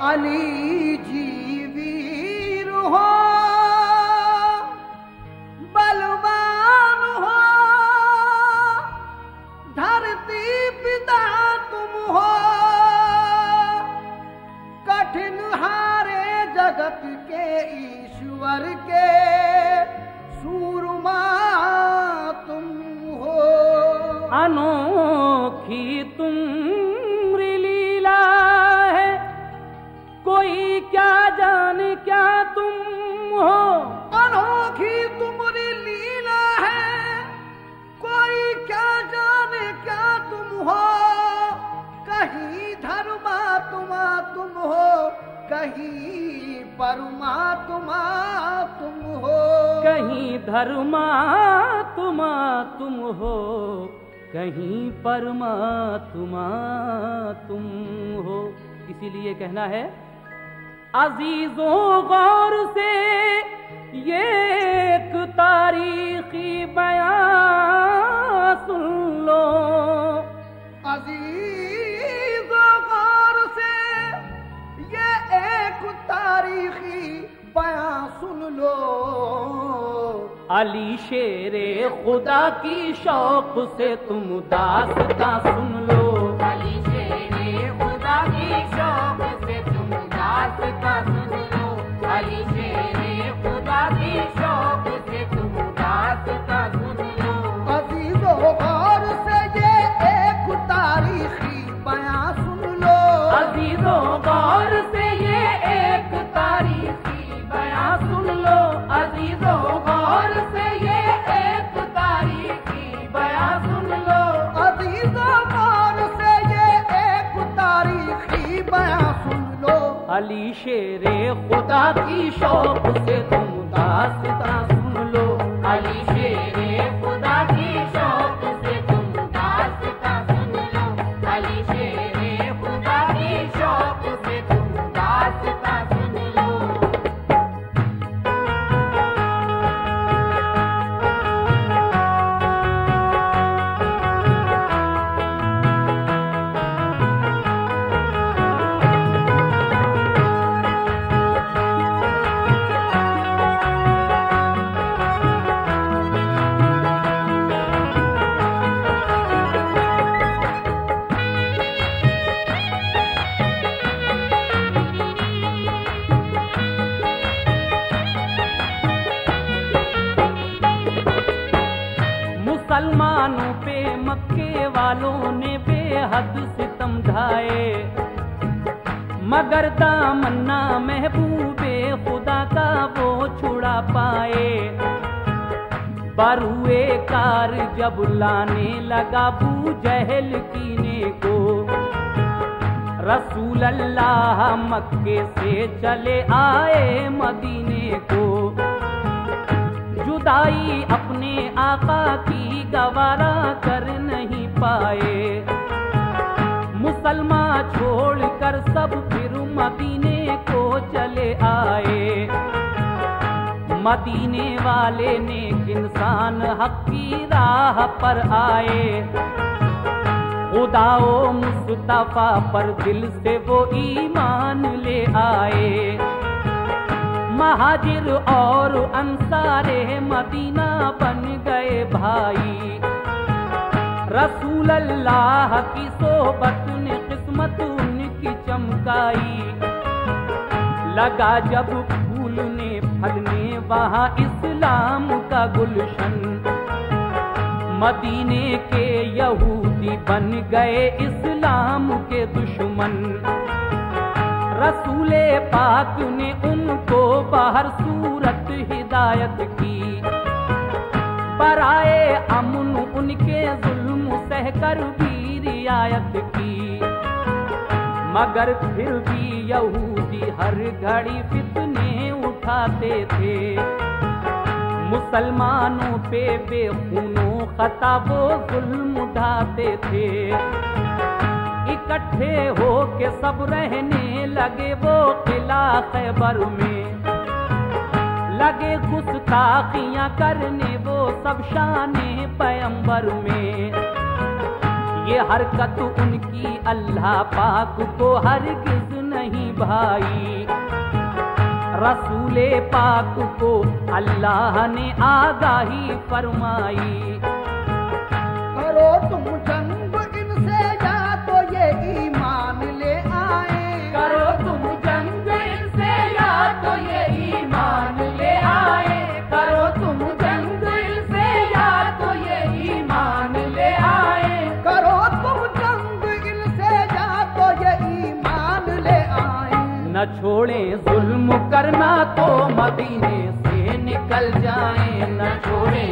अली जी वीर हो बलवान हो। धरती पिता तुम हो। कठिन हारे जगत के, ईश्वर के सूरमा तुम हो। अनोखी कहीं परमात्मा तुम हो। कहीं धर्मा तुमा तुम हो, कहीं परमात्मा तुम हो। इसीलिए कहना है, अजीजों गौर से ये एक तारीखी बयान सुन लो। तारीखी बया सुन लो। अली शेरे खुदा की शौक से तुम दासता सुन लो। अली शेरे खुदा की शौक से तुम दासता मुसलमानों पे, मक्के वालों ने बेहद सितम ढाए। मगर दामन्ना महबूबे, खुदा का वो छुड़ा पाए। बरुए कार जब लाने लगा बू जहल कीने को। रसूल अल्लाह मक्के से चले आए मदीने को। जुदाई अपने आका की गवारा कर नहीं पाए। मुसलमान छोड़कर सब फिर मदीने को चले आए। मदीने वाले ने इंसान हक की राह पर आए। खुदाओ मुस्तफ़ा पर दिल से वो ईमान ले आए। महाजिर और अंसारे मदीना बन गए भाई। रसूल अल्लाह की सोबत ने किस्मत उनकी चमकाई। लगा जब फूलने फलने वहाँ इस्लाम का गुलशन। मदीने के यहूदी बन गए इस्लाम के दुश्मन। रसूले पाक ने उनको बाहर सूरत हिदायत की। बराए अमन उनके जुल्म सहकर भी रियायत की। मगर फिर भी यहूदी हर घड़ी फितने उठाते थे। मुसलमानों पे बेखूनों खता वो जुल्म उठाते थे। इकट्ठे हो के सब रहने लगे वो किला खैबर में। लगे गुस्ताखियाँ करने वो सब शाने पैंबर में। ये हरकत उनकी अल्लाह पाक को हरगिज नहीं भाई। रसूले पाक को अल्लाह ने आगाही फरमाई। मदीने से निकल जाए न छोड़े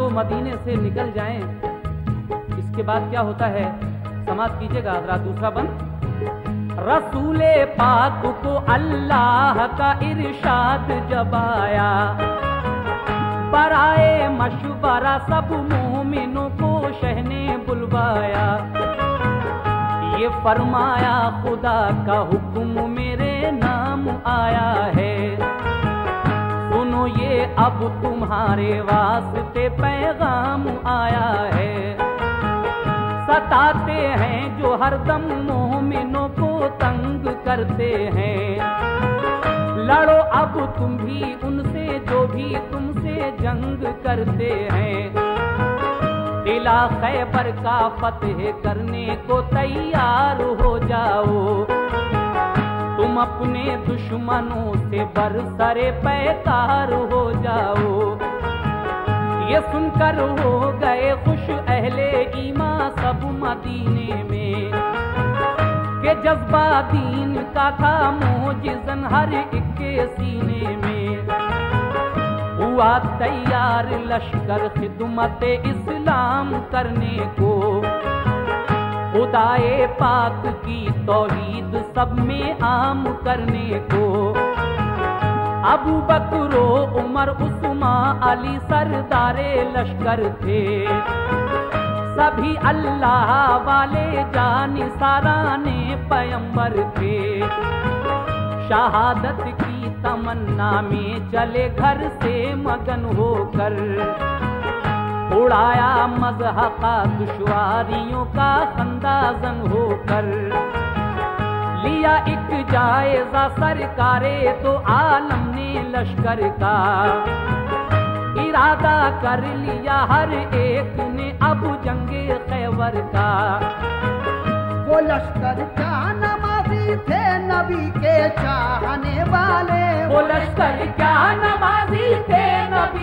तो मदीने से निकल जाएँ। इसके बाद क्या होता है? समाज कीजिएगा हजरात दूसरा बंद। रसूले पाक को अल्लाह का इरशाद जब आया, बराए मशवरा सब मोमिनों को शहने बुलवाया। ये फरमाया, खुदा का हुक्म मेरे नाम आया है। सुनो ये, अब तुम्हारे वास्ते पैगाम आया है। सताते हैं जो हरदम मोमिनों को तंग करते हैं। लड़ो अब तुम भी उनसे, जो भी तुमसे जंग करते हैं। दिला खैबर का फतेह करने को तैयार हो जाओ। तुम अपने दुश्मनों से बरसरे पैकार हो जाओ। ये सुनकर हो गए खुश अहले ईमा सब मदीने में, के जज्बा दीन का था मोजिजन हर एक के सीने में। हुआ तैयार लश्कर खिदमत इस्लाम करने को खुदाए पाक की तौहीद सब में आम करने को। अबू बकरो उमर उस्मा अली सरदारे लश्कर थे। सभी अल्लाह वाले जान साराने पयंबर थे। शहादत की तमन्ना में चले घर से मगन होकर उड़ाया मजहका दुश्वारियों का खंदाजन होकर। लिया एक जायजा सरकारे तो आलम ने लश्कर का। इरादा कर लिया हर एक ने अब जंगे खैबर का। वो लश्कर क्या नमाजी थे नबी के चाहने वाले। वो लश्कर क्या नमाजी थे नबी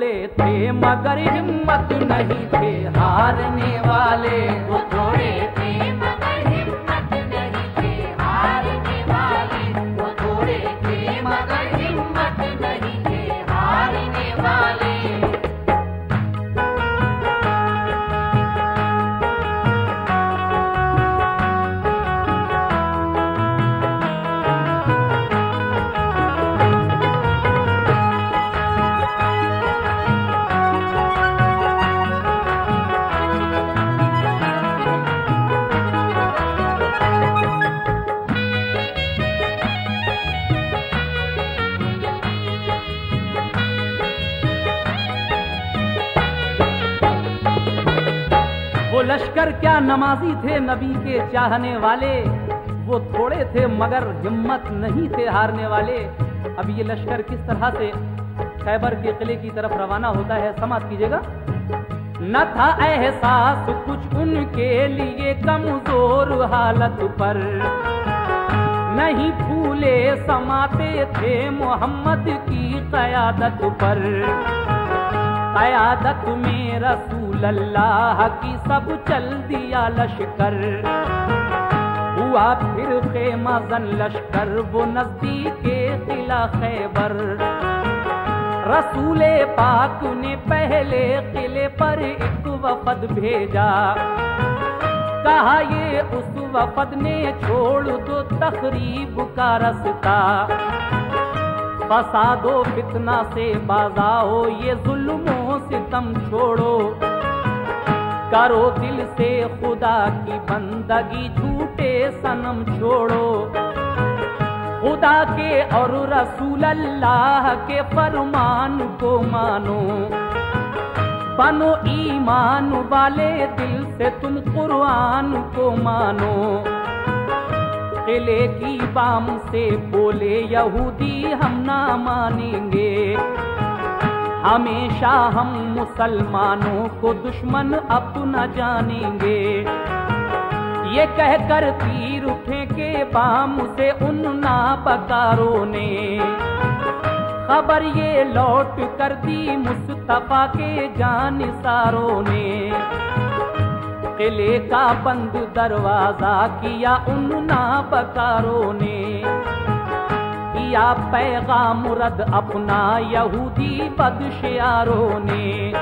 थोड़े थे मगर हिम्मत नहीं थे हारने वाले। वो थोड़े थे मगर लश्कर क्या नमाजी थे नबी के चाहने वाले? वो थोड़े थे मगर हिम्मत नहीं थे हारने वाले। अब ये लश्कर किस तरह से खैबर के किले की तरफ़ रवाना होता है, समाप्त कीजिएगा। न था एहसास कुछ उनके लिए कमज़ोर हालत पर। नहीं फूले समाते थे मोहम्मद की कयादत पर। कयादत में रसूल रसूल अल्लाह की सब चल दिया लश्कर। हुआ फिर खेमा जन लश्कर, वो नज़दीक किला खैबर। रसूले पाक ने पहले किले पर एक वफद भेजा। कहा, ये उस वफद ने छोड़ दो तकरीब का रास्ता। फसादो फितना से बाजाओ, ये जुल्मों से तम छोड़ो। करो दिल से खुदा की बंदगी, झूठे सनम छोड़ो। खुदा के और रसूल अल्लाह के फरमान को मानो। बनो ईमान वाले दिल से तुम कुरान को मानो। किले की बाम से बोले, यहूदी हम ना मानेंगे। हमेशा हम मुसलमानों को दुश्मन अपना जानेंगे। ये कहकर तीर उठे के बाम से उन ना नापकारों ने। खबर ये लौट कर दी मुस्तफ़ा के जानिसारों ने। किले का बंद दरवाज़ा किया उन नापकारों ने। किया पैगाम रद अपना यहूदी बदशियारों ने।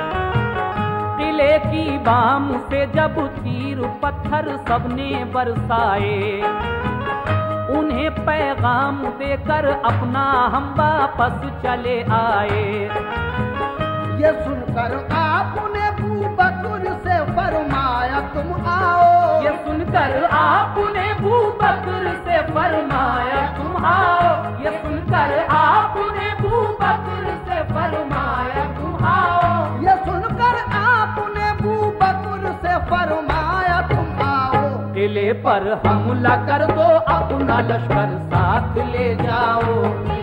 किले की बाम से जब तीर पत्थर सबने बरसाए उन्हें पैगाम देकर अपना हम वापस चले आए। ये सुनकर आपने बकर से फरमाया तुम आओ। ये सुनकर आपने बकर से फरमाया तुम आओ। ये आपने बकर से फरमाया तुम आओ ये सुनकर आपने बकर से फरमाया तुम आओ किले पर हमला कर दो, अपना लश्कर साथ ले जाओ।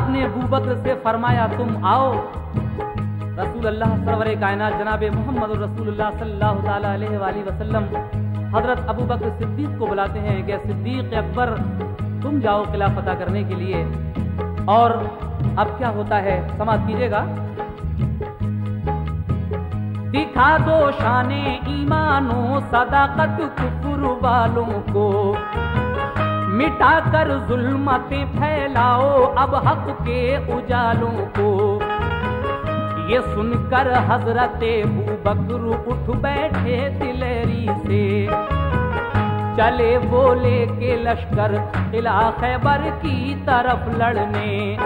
आपने अबू बकर से फरमाया, तुम आओ। रसूल अल्लाह सरवर कायनात जनाब मोहम्मद रसूलुल्लाह सल्लल्लाहु वसल्लम हज़रत अबू बकर सिद्दीक को बुलाते हैं कि सिद्दीक अकबर, तुम जाओ किला फतह करने के लिए? और अब क्या होता है? समाज कीजिएगा। दिखा दो शाने ईमानो, सदाकत कुफुर वालों को। मिटा कर जुल्मतें फैलाओ अब हक के उजालों को। ये सुनकर हज़रत बकर उठ बैठे दिलेरी से। चले बोले के लश्कर किला खैबर की तरफ़ लड़ने।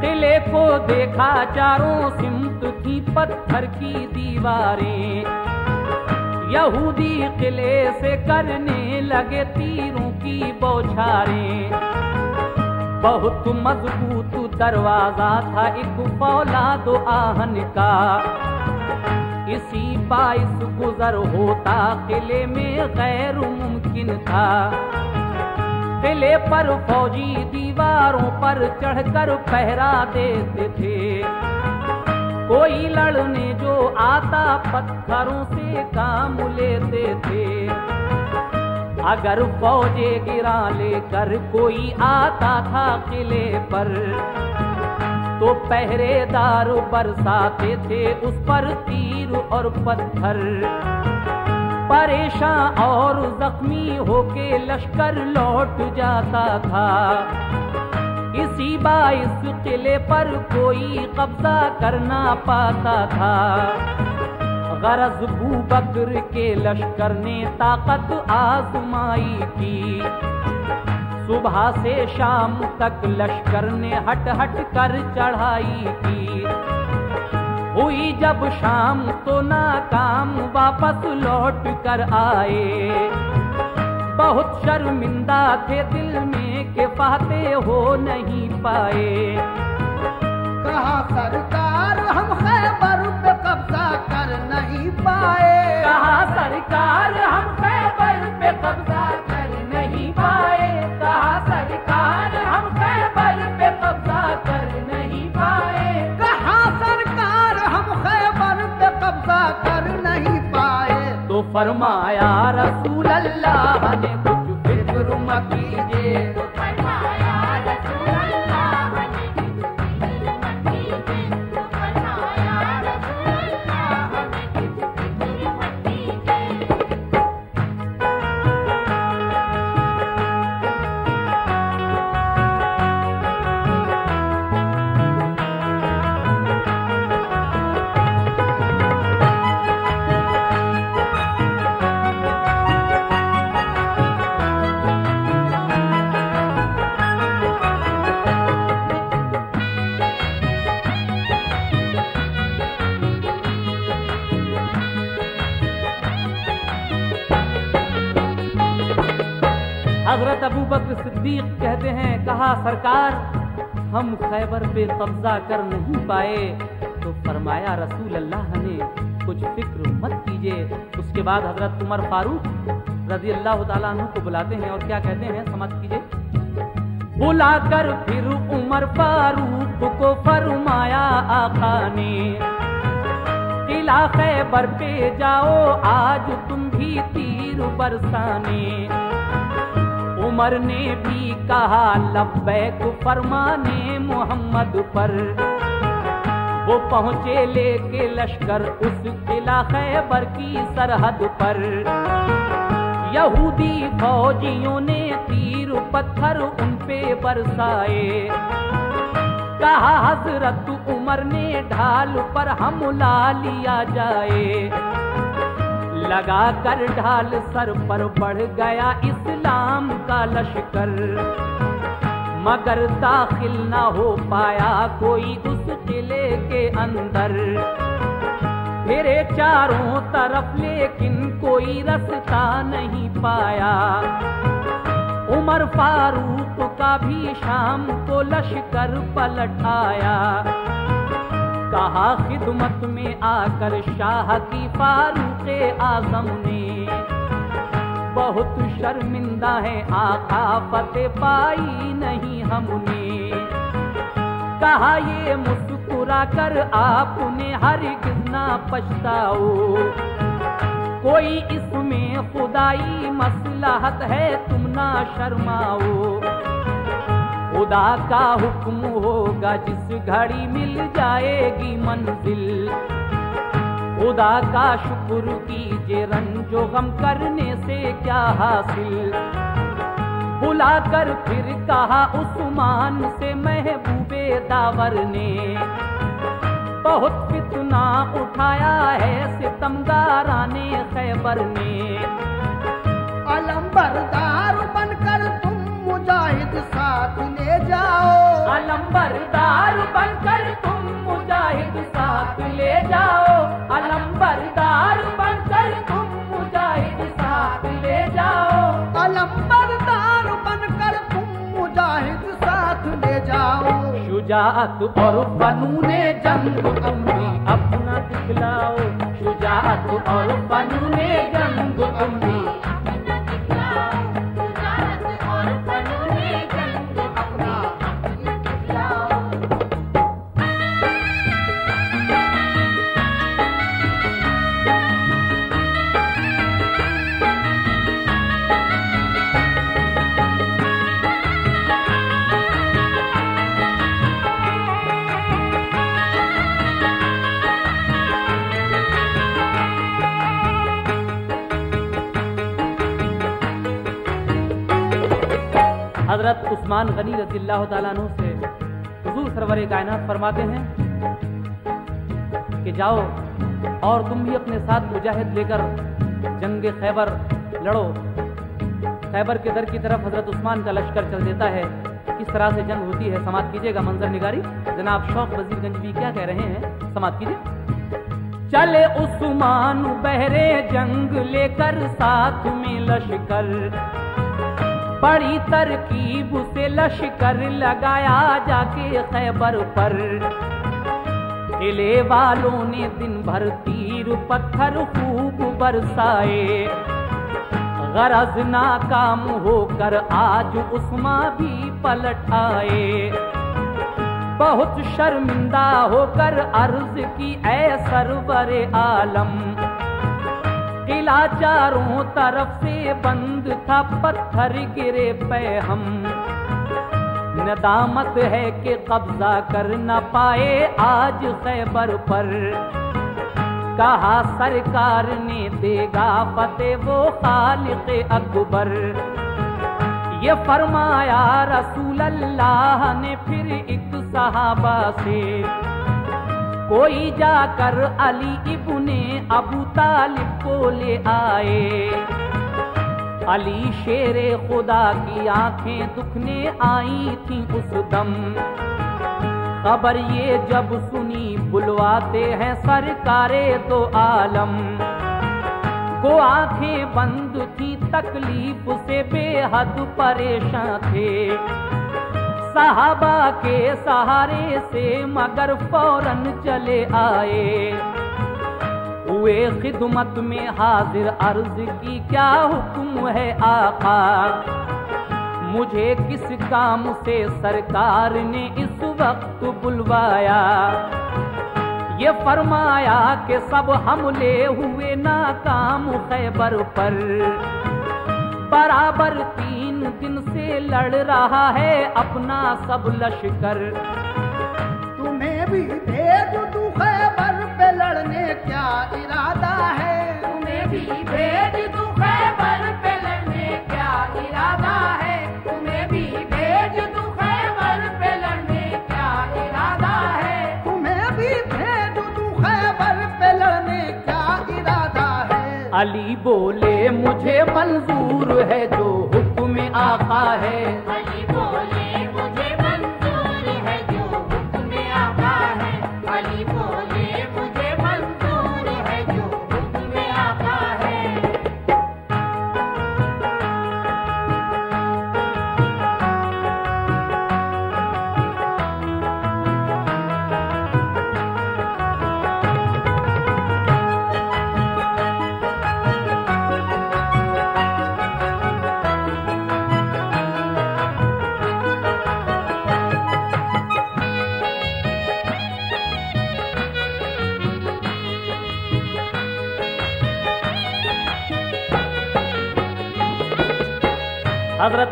किले को देखा चारों सिमत थी पत्थर की दीवारें। यहूदी किले से करने लगे तीरों की बौछारें। बहुत मज़बूत दरवाज़ा था एक फौलाद आहन का। इसी बाइस गुजर होता, किले में गैर मुमकिन था। किले पर फौजी दीवारों पर चढ़कर पहरा देते थे। कोई लड़ने जो आता पत्थरों से थे अगर फौजे गिरा लेकर कोई आता था किले पर तो पहरेदार बरसाते थे उस पर तीर और पत्थर। परेशान और जख्मी होके लश्कर लौट जाता था। इसी बाइस किले पर कोई कब्जा करना पाता था। गरज बू बकर के लश्कर ने ताकत आजमाई थी सुबह से शाम तक लश्कर ने हट हट कर चढ़ाई की। हुई जब शाम तो नाकाम वापस लौट कर आए। बहुत शर्मिंदा थे दिल में के पाते हो नहीं पाए। कहा, सरकार, हम खैबर रसूल अल्लाह ने सिद्दीक कहते हैं, कहा, सरकार, हम खैबर पे कब्जा कर नहीं पाए। तो फरमाया रसूल अल्लाह ने कुछ फ़िक्र मत कीजिए। उसके बाद हज़रत उमर फारूक रज़ी अल्लाह अन्हु को बुलाते हैं और क्या कहते हैं, समझ कीजिए। बुलाकर फिर उमर फारूक को फरमाया, आका ने किला खैबर पे जाओ, आज तुम भी तीर बरसाने। उमर ने भी कहा, लब्बैक फरमाने मोहम्मद पर। वो पहुँचे लेके लश्कर उस किला खैबर की सरहद पर। यहूदी फौजियों ने तीर पत्थर उन पे बरसाए। कहा, हज़रत उमर ने ढाल पर हमला लिया जाए। लगा कर ढाल सर पर बढ़ गया इस्लाम का लश्कर। मगर दाखिल ना हो पाया कोई उस किले के अंदर। फिरे चारों तरफ़ लेकिन कोई रास्ता नहीं पाया। उमर फारूक का भी शाम को लश्कर पलट आया। कहा, खिदमत में आकर शाह की फारूक आज़म ने। बहुत शर्मिंदा है आका फतेह पाई नहीं हमने। कहा, ये मुस्कुरा कर आपने हरगिज ना पछताओ। कोई इसमें खुदाई मसलहत है तुम ना शर्माओ। खुदा का हुक्म होगा, जिस घड़ी मिल जाएगी मंजिल। खुदा का शुक्र कीजिए रंजो गम करने से क्या हासिल। बुलाकर फिर कहा, उस्मान से महबूबे दावर ने, बहुत फितना उठाया है खैबर ने अलम्बरदार बनकर तुम मुजाहिद साथ ले जाओ। अलम्बरदार बनकर तुम मुजाहिद साथ ले जाओ। अलम्बरदार बनकर तुम मुजाहिद साथ ले जाओ। अलम्बरदार बनकर तुम मुजाहिद साथ ले जाओ। शुजात और फनून जंग तुम भी अपना दिखलाओ। शुजात और फनून जंग तुम उस्मान गनी रज़ी अल्लाह से हुजूर सरवर कायनात फरमाते हैं कि जाओ और तुम भी अपने साथ मुजाहिद लेकर जंग खैबर लड़ो। खैबर के दर की तरफ़ हज़रत उस्मान का लश्कर चल देता है। किस तरह से जंग होती है, समाप्त कीजिएगा मंजर निगारी। जनाब शौक वजीरगंज भी क्या कह रहे हैं? समाप्त कीजिए। चले उस्मान बहरे जंग लेकर साथ में लश्कर। बड़ी तरकीब से लश्कर लगाया जाके खैबर पर। किले वालों ने दिन भर तीर पत्थर खूब बरसाए। गरज नाकाम होकर आज उस्मा भी पलट आए। बहुत शर्मिंदा होकर अर्ज़ की, ऐ सरवर आलम किला चारों तरफ़ से बंद था पत्थर गिरे पे हम। नदामत है कि कब्जा कर न पाए आज खैबर पर। कहा सरकार ने देगा फतेह वो खालिक अकबर। ये फरमाया रसूल अल्लाह ने फिर एक सहाबा से। कोई जाकर अली इब्ने अबू तालिब को ले आए। अली शेरे खुदा की आँखें दुखने आई थी उस दम। खबर ये जब सुनी, बुलवाते हैं सरकारे तो आलम। को आँखें बंद थी, तकलीफ़ से बेहद परेशान थे। साहबा के सहारे से मगर फ़ौरन चले आए। हुए खिदमत में हाजिर अर्ज़ की क्या हुक्म है आका? मुझे किस काम से सरकार ने इस वक्त बुलवाया? ये फरमाया कि सब हमले हुए नाकाम खैबर पर। बराबर तीन दिन लड़ रहा है अपना सब लश्कर। तुम्हें भी भेज दूँ खैबर पे लड़ने क्या इरादा है? तुम्हें भी भेज दूँ खैबर पे लड़ने क्या इरादा है? तुम्हें भी भेज दूँ खैबर पे लड़ने क्या इरादा है? तुम्हें भी भेज दूँ खैबर पे लड़ने क्या इरादा है? अली बोले मुझे मंजूर है जो आका है।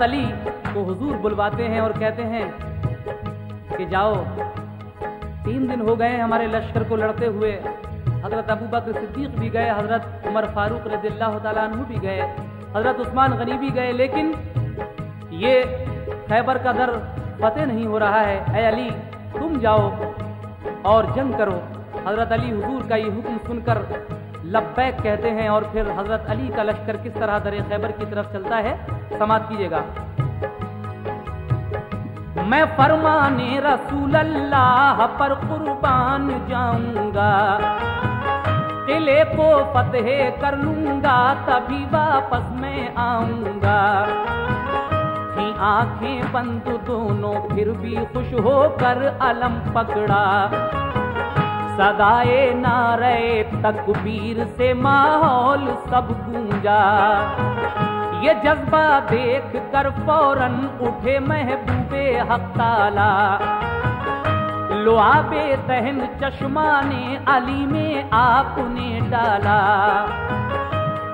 अली को हुजूर बुलवाते हैं और कहते हैं कि जाओ, तीन दिन हो गए हमारे लश्कर को लड़ते हुए। हज़रत अबू बकर सिद्दीक भी गए, हज़रत उमर फारूक रदिल्लाह तु भी गए, हज़रत उस्मान गनी भी गए, लेकिन ये खैबर का दर फतेह नहीं हो रहा है। ऐ अली, तुम जाओ और जंग करो। हज़रत अली हुजूर का ये हुक्म सुनकर लब्बैक कहते हैं और फिर हज़रत अली का लश्कर किस तरह दर खैबर की तरफ़ चलता है? समाप्त कीजिएगा। मैं फरमाने रसूल अल्लाह पर कुर्बान जाऊँगा, किले को फतेह कर लूँगा, तभी वापस मैं आऊँगा। थी आँखें बंद दोनों फिर भी खुश होकर अलम पकड़ा। सदाए नारे तकबीर से माहौल सब गूंजा। ये जज्बा देख कर फ़ौरन उठे महबूबे हक ताला। लुआबे तहन चश्मा ने अली में आपने डाला।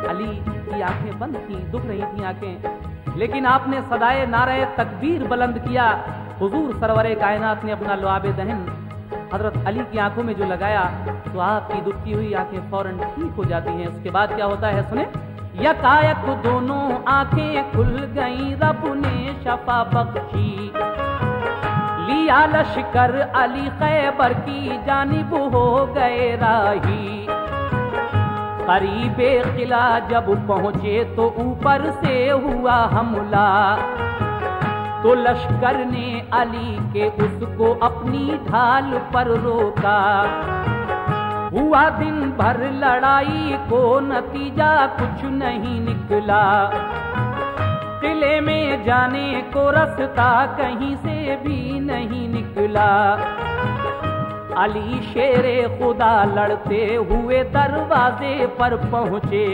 अली की आँखें बंद थी, दुख रही थी आँखें। लेकिन आपने सदाए नारे तकबीर बुलंद किया। हुजूर सरवरे कायनात ने अपना लुआबे दहन हज़रत अली की आँखों में जो लगाया तो आपकी दुखती हुई आँखें फ़ौरन ठीक हो जाती हैं। उसके बाद क्या होता है, सुने? यकायक दोनों आँखें खुल गई, रब ने शफा बख्शी। लिया लश्कर अली खैबर की जानिब हो गए राही। करीबे किला जब पहुँचे तो ऊपर से हुआ हमला। तो लश्कर ने अली के उसको अपनी ढाल पर रोका। हुआ दिन भर लड़ाई को नतीजा कुछ नहीं निकला। किले में जाने को रास्ता कहीं से भी नहीं निकला। अली शेरे खुदा लड़ते हुए दरवाजे पर पहुँचे।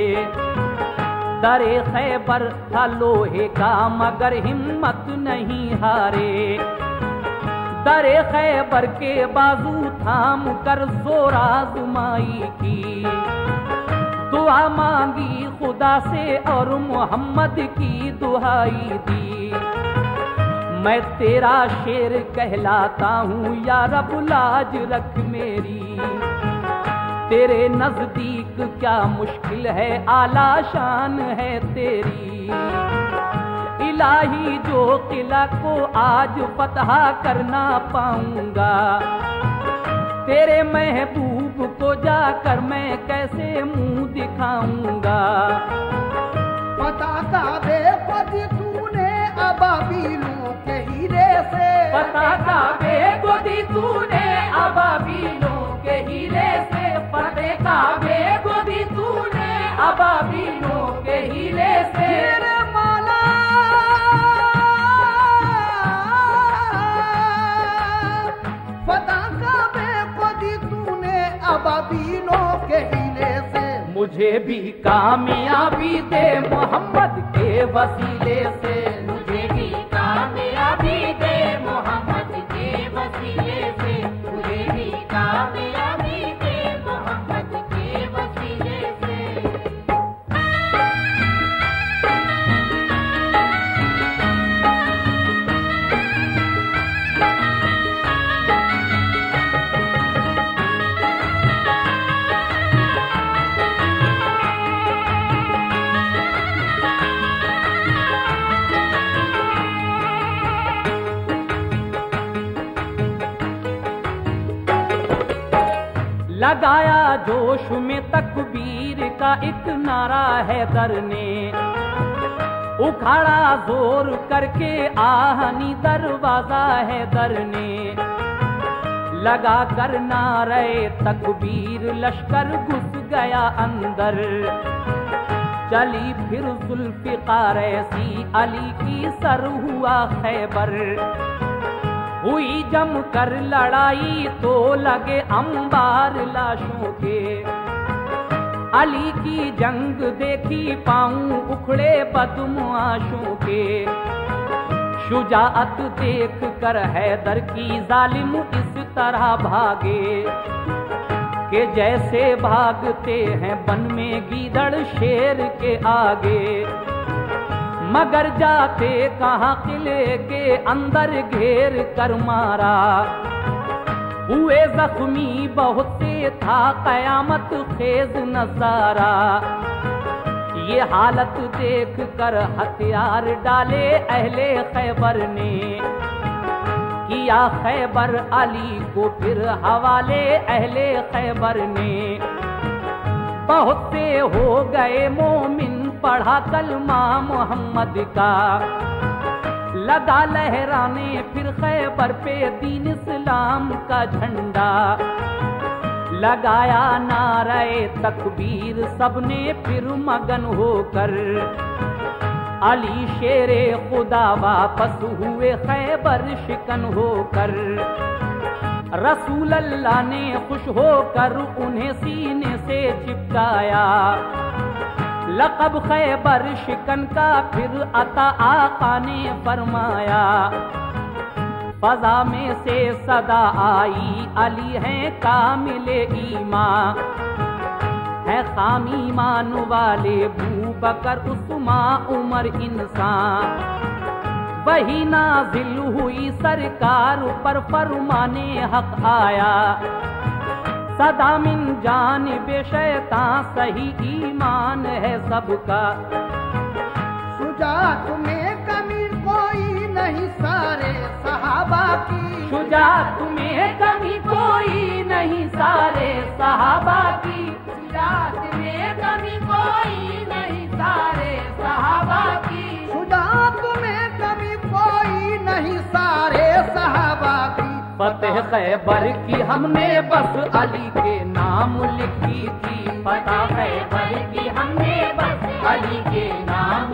दरे खैबर था लोहे का, मगर हिम्मत नहीं हारे। दरे खैबर के बाजू थाम कर जोरा जुमाई की। दुआ मांगी खुदा से और मोहम्मद की दुहाई दी। मैं तेरा शेर कहलाता हूँ, या रब लाज रख मेरी। तेरे नज़दीक क्या मुश्किल है? आला शान है तेरी। इलाही जो किला को आज फतह करना पाऊँगा। तेरे महबूब को जाकर मैं कैसे मुँह दिखाऊँगा? पता का देखो जी तूने अबाबीलों के हीरे से। पता का बेगोदी तूने अबाबीलों के हीरे से। तूने अबाबीलों के जी तूने अबाबीलों के हीरे से। मुझे भी कामयाबी दे मोहम्मद के वसीले से। लगाया जोश में तकबीर का एक नारा है दर ने। उखाड़ा ज़ोर करके आहनी दरवाज़ा है दर ने। लगा कर नारे तकबीर, लश्कर घुस गया अंदर। चली फिर जुल्फिकार अली की सर हुआ खैबर। हुई जम कर लड़ाई तो लगे अंबार लाशों के। अली की जंग देखी पाऊँ उखड़े बदमाशों के। शुजाअत देख कर हैदर की जालिम इस तरह भागे। के जैसे भागते हैं बन में गीदड़ शेर के आगे। मगर जाते कहाँ किले के अंदर घेर कर मारा। हुए जख्मी बहुत से था, कयामत खेज नज़ारा। ये हालत देख कर हथियार डाले अहले खैबर ने। किया खैबर अली को फिर हवाले अहले खैबर ने। बहुत से हो गए मोमिन पढ़ा कलमा मोहम्मद का। लगा लहराने फिर खैबर पे दीन इस्लाम का झंडा। लगाया नारे तकबीर, सबने फिर मगन होकर। अली शेरे खुदा वापस हुए खैबर शिकन होकर। रसूल अल्लाह ने खुश होकर उन्हें सीने से चिपकाया। लकब खैबर शिकन का फिर अता आका ने फरमाया। फजा में से सदा आई अली है कामिले ईमा। है खामी मान वाले भू बकर उस्मा उमर इंसान। वही नाजिल हुई सरकार पर फरमाने हक आया। सदा मिन जान बेशैता सही ईमान है सबका। सुजात में कमी कोई नहीं सारे सहाबा की। शुजात में कमी कोई नहीं सारे सहाबा की। रात में कमी कोई नहीं सारे सहाबा की। फतेह खैबर की हमने बस अली के नाम लिखी थी। पता खैबर की हमने बस अली के नाम